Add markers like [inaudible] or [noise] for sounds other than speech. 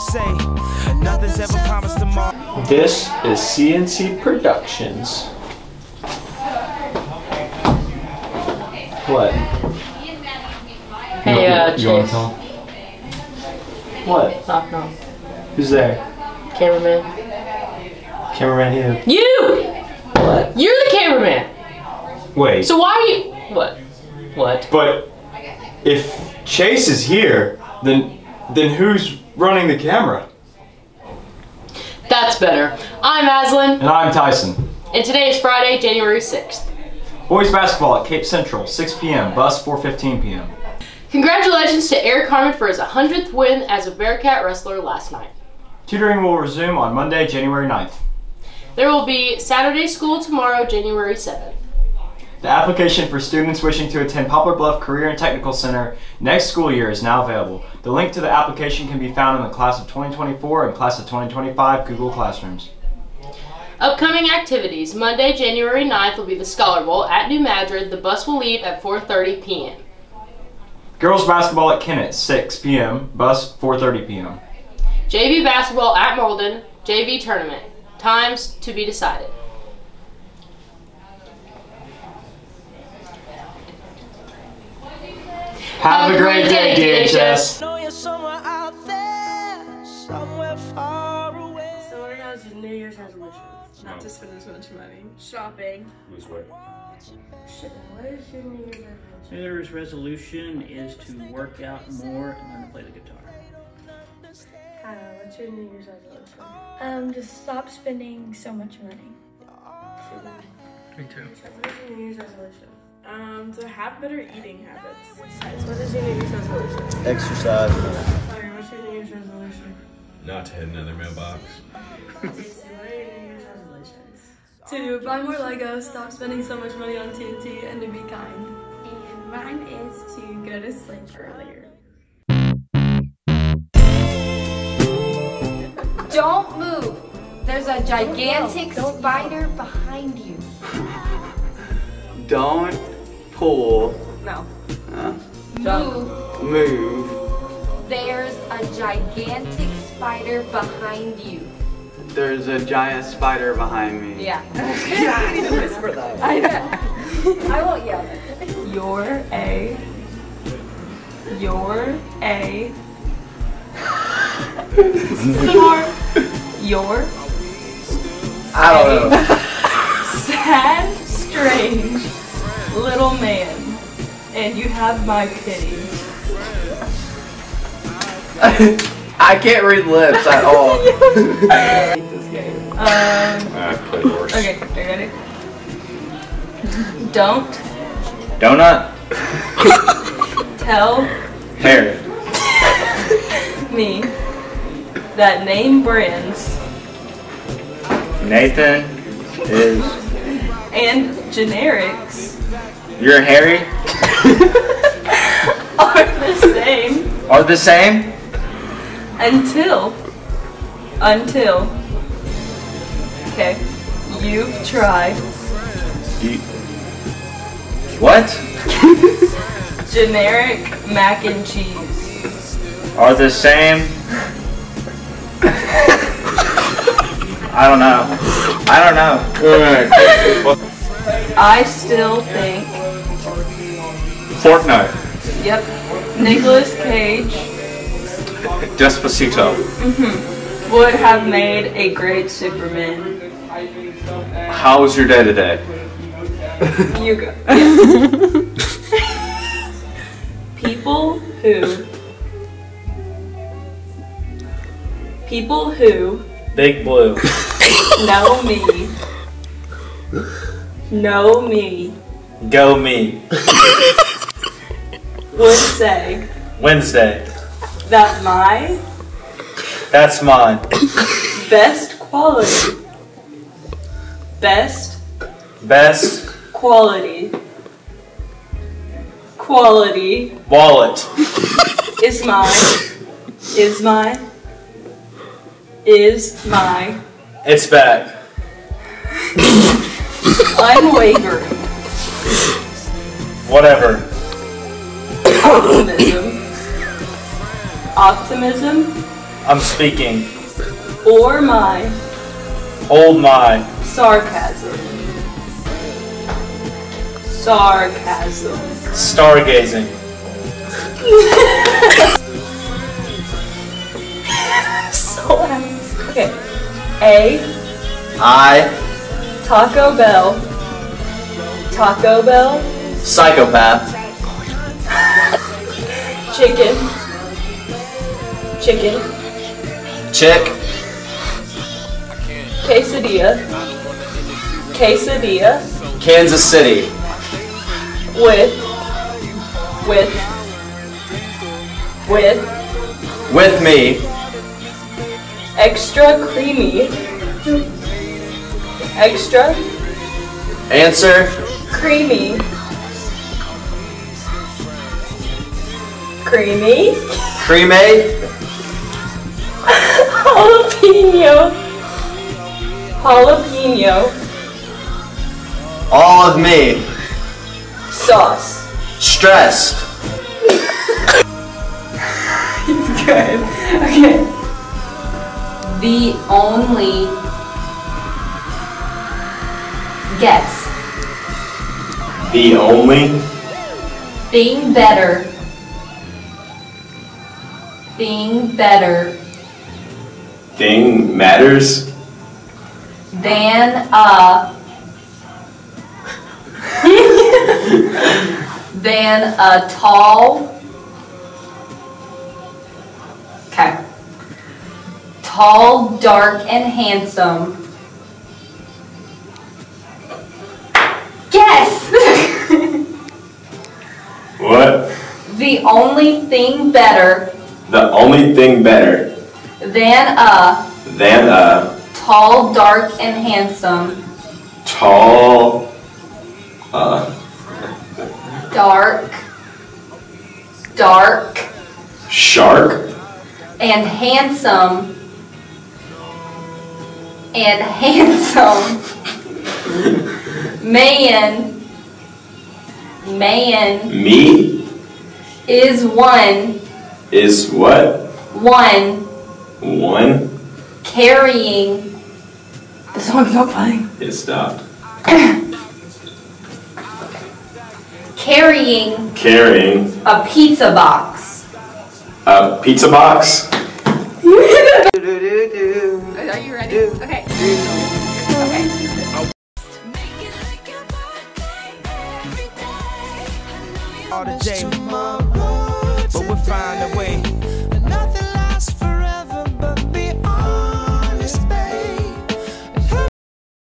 say nothing's ever promised tomorrow. This is CNC Productions. What? Hey, uh, you want to Chase. tell? What? Knock, knock. Who's there? Cameraman. Cameraman who? You! What? You're the cameraman! Wait. So why are you. What? What? but if Chase is here, then then who's running the camera? That's better. I'm Aslan, And I'm Tyson. and today is Friday, January 6th. Boys basketball at Cape Central, 6 p.m. Bus 4:15 p.m. Congratulations to Eric Harmon for his 100th win as a Bearcat wrestler last night. Tutoring will resume on Monday, January 9th. There will be Saturday school tomorrow, January 7th. The application for students wishing to attend Poplar Bluff Career and Technical Center next school year is now available. The link to the application can be found in the class of 2024 and class of 2025 Google Classrooms. Upcoming activities. Monday, January 9th will be the Scholar Bowl at New Madrid. The bus will leave at 4.30 p.m. Girls basketball at Kennett, 6 p.m. Bus 4:30 p.m. JV basketball at Malden. JV tournament. Times to be decided. Have, a great day, DHS. Know you're somewhere out there, somewhere far away. Someone has a New Year's resolution. Not to spend as much money. Shopping. Lose weight. Shit, what is your New Year's resolution? New Year's resolution is to work out more and learn to play the guitar. Kyle, what's your New Year's resolution? Um, just stop spending so much money. Me too. What is your New Year's resolution? Um, to have better eating habits. What is your New Year's resolution? Exercise. Sorry, what's your New Year's resolution? Not to hit another mailbox. Casey, what your New Year's? [laughs] To buy more Legos, stop spending so much money on TNT, and to be kind. And mine is to go to sleep earlier. Don't move. There's a gigantic spider behind you. Don't pull. No. Uh, Move. move. There's a gigantic spider behind you. There's a giant spider behind me. Yeah. I need to whisper that. I know. I won't yell. You're a. You're a. More. You're I don't know. [laughs] sad, strange little man, and you have my pity. I can't read lips at [laughs] all. I hate this game. Um. I played worse. Okay, are you ready? Don't Donut. tell Hair. me that name brands Nathan is. and generics You're Harry. [laughs] are the same Are the same. until until okay you've tried You- What? [laughs] generic mac and cheese Are the same. I don't know. I don't know. i still think Fortnite. yep Nicolas Cage Despacito. Mm-hmm. would have made a great Superman. How was your day today? [laughs] You go. [laughs] People who. People who Big Blue. [laughs] know me. Know me. Go me. Would say Wednesday. that my That's mine. best quality. Best Best quality. Quality wallet. is my. Is my. Is my It's back. I'm unwavering Whatever. Optimism. Optimism I'm speaking. or my Hold my. sarcasm. Sarcasm. Stargazing. [laughs] so happy. okay. A I, Taco Bell. Taco Bell. psychopath. Chicken. Chicken. Chick, Quesadilla. Quesadilla. Kansas City. With. With. With. With me. Extra creamy. Extra Answer, creamy. Creamy. Creamy. Jalapeno. Jalapeno. All of me. Sauce. Stressed. [laughs] It's good. Okay. The only guess The only thing better thing better thing matters than a [laughs] than a tall okay tall dark and handsome Yes! [laughs] what? the only thing better The only thing better than a than a tall dark and handsome. Tall, uh, dark dark shark, and handsome. And handsome. Man man me is one is what? one One carrying The song's not playing. it stopped. [coughs] carrying Carrying a pizza box a pizza box.